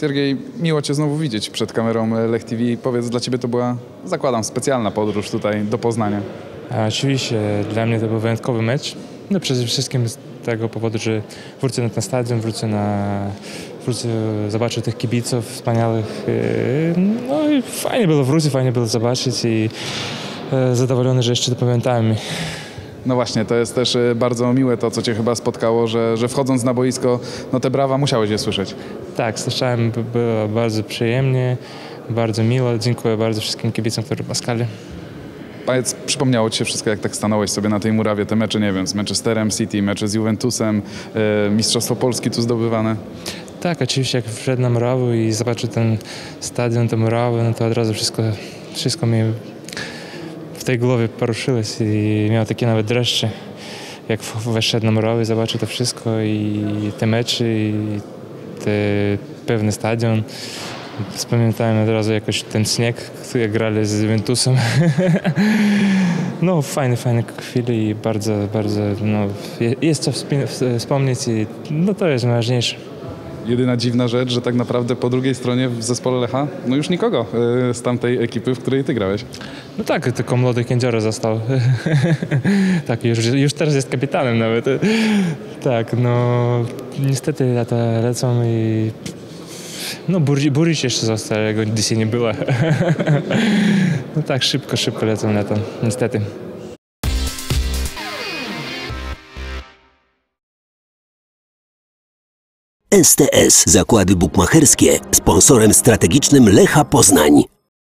Siergiej, miło Cię znowu widzieć przed kamerą Lech TV. Powiedz, dla Ciebie to była, zakładam, specjalna podróż tutaj do Poznania. A oczywiście dla mnie to był wyjątkowy mecz. No przede wszystkim z tego powodu, że wrócę na stadion, wrócę na wrócę, zobaczę tych kibiców wspaniałych. Yy, No i fajnie było wrócić, fajnie było zobaczyć i e, zadowolony, że jeszcze to pamiętałem. No właśnie, to jest też e, bardzo miłe to, co Cię chyba spotkało, że, że wchodząc na boisko, no te brawa musiałeś je słyszeć. Tak, słyszałem, było bardzo przyjemnie, bardzo miło. Dziękuję bardzo wszystkim kibicom, którzy paskali. Powiedz, przypomniało Ci się wszystko, jak tak stanąłeś sobie na tej murawie, te mecze, nie wiem, z Manchesterem City, mecze z Juventusem, e, Mistrzostwo Polski tu zdobywane. Tak, oczywiście jak wszedł na murawę i zobaczył ten stadion, tę murawę, no to od razu wszystko, wszystko mi w tej głowie poruszyłeś i miał takie nawet dreszcze. Jak weszedł na murawę i zobaczył to wszystko i te mecze i te pewny stadion. Wspominałem od razu jakoś ten śnieg, który grali z Juventusem. no fajne, fajne chwile i bardzo, bardzo, no, je- jest co wspomnieć i no to jest najważniejsze. Jedyna dziwna rzecz, że tak naprawdę po drugiej stronie w zespole Lecha, no już nikogo e, z tamtej ekipy, w której Ty grałeś. No tak, tylko młody kędziora został. tak, już, już teraz jest kapitanem nawet. tak, no niestety lata lecą i no Buri- Burić jeszcze został, jego dzisiaj nie było. no tak, szybko, szybko lecą lata, niestety. STS Zakłady Bukmacherskie, sponsorem strategicznym Lecha Poznań.